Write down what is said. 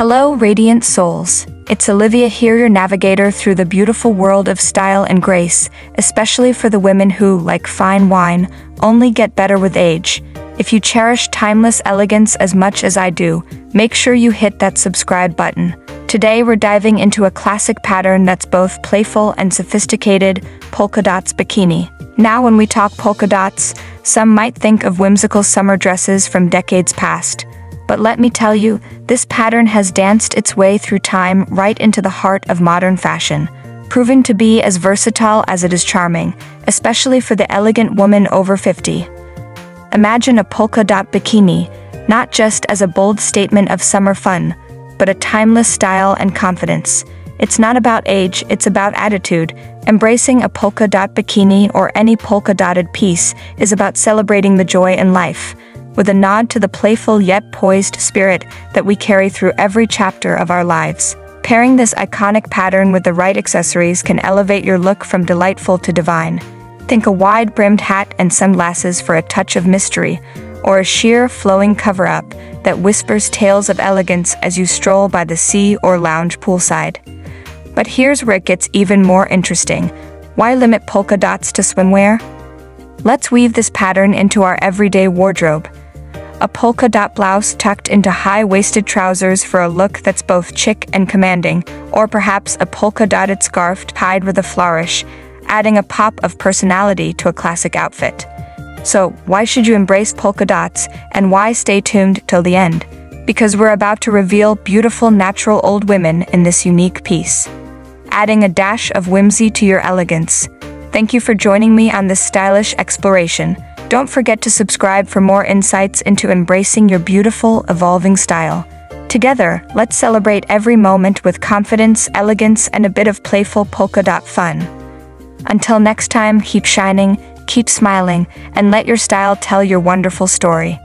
Hello, radiant souls. It's Olivia here, your navigator through the beautiful world of style and grace, especially for the women who, like fine wine, only get better with age. If you cherish timeless elegance as much as I do, make sure you hit that subscribe button. Today we're diving into a classic pattern that's both playful and sophisticated, polka dots bikini. Now when we talk polka dots, some might think of whimsical summer dresses from decades past. But let me tell you, this pattern has danced its way through time right into the heart of modern fashion, proving to be as versatile as it is charming, especially for the elegant woman over 50. Imagine a polka dot bikini, not just as a bold statement of summer fun, but a timeless style and confidence. It's not about age, it's about attitude. Embracing a polka dot bikini or any polka dotted piece is about celebrating the joy in life with a nod to the playful yet poised spirit that we carry through every chapter of our lives. Pairing this iconic pattern with the right accessories can elevate your look from delightful to divine. Think a wide brimmed hat and sunglasses for a touch of mystery, or a sheer, flowing cover up that whispers tales of elegance as you stroll by the sea or lounge poolside. But here's where it gets even more interesting. Why limit polka dots to swimwear? Let's weave this pattern into our everyday wardrobe a polka dot blouse tucked into high waisted trousers for a look that's both chic and commanding, or perhaps a polka dotted scarf tied with a flourish, adding a pop of personality to a classic outfit. So, why should you embrace polka dots, and why stay tuned till the end? Because we're about to reveal beautiful natural old women in this unique piece, adding a dash of whimsy to your elegance. Thank you for joining me on this stylish exploration. Don't forget to subscribe for more insights into embracing your beautiful, evolving style. Together, let's celebrate every moment with confidence, elegance, and a bit of playful polka dot fun. Until next time, keep shining, keep smiling, and let your style tell your wonderful story.